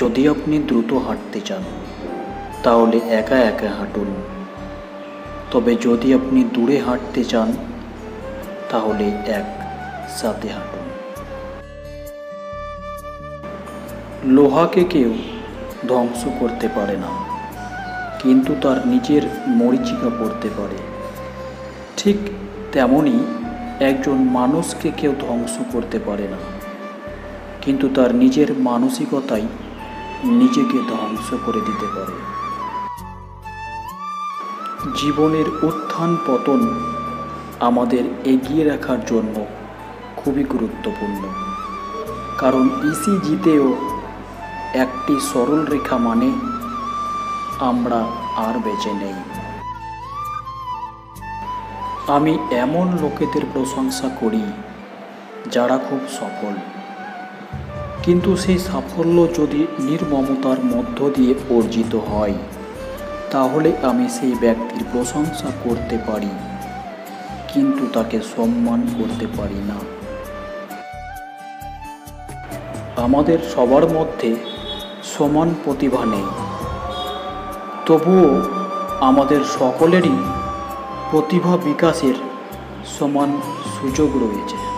যদি আপনি দ্রুত হাঁটতে চান, তাহলে একা একা হাঁটুন। তবে যদি আপনি দূরে হাঁটতে চান, তাহলে এক সাথে হাঁটুন। লোহাকে কেউ ধ্বংস করতে পারে না, কিন্তু তার নিজের মরিচিকা পড়তে পারে। ঠিক তেমনই একজন মানুষকে কেউ ধ্বংস করতে পারে না, কিন্তু তার নিজের মানসিকতাই নিজেকে ধ্বংস করে দিতে পারে। জীবনের উত্থান পতন আমাদের এগিয়ে রাখার জন্য খুবই গুরুত্বপূর্ণ। কারণ ইসিজিতেও একটি সরল রেখা মানে আমরা আর বেঁচে নেই। আমি এমন লোকেদের প্রশংসা করি যারা খুব সফল। কিন্তু সেই সাফল্য যদি নির্মমতার মধ্য দিয়ে অর্জিত হয়, তাহলে আমি সেই ব্যক্তির প্রশংসা করতে পারি, কিন্তু তাকে সম্মান করতে পারি না। আমাদের সবার মধ্যে সমান প্রতিভা নেই। তবুও আমাদের সকলেরই প্রতিভা বিকাশের সমান সুযোগ রয়েছে।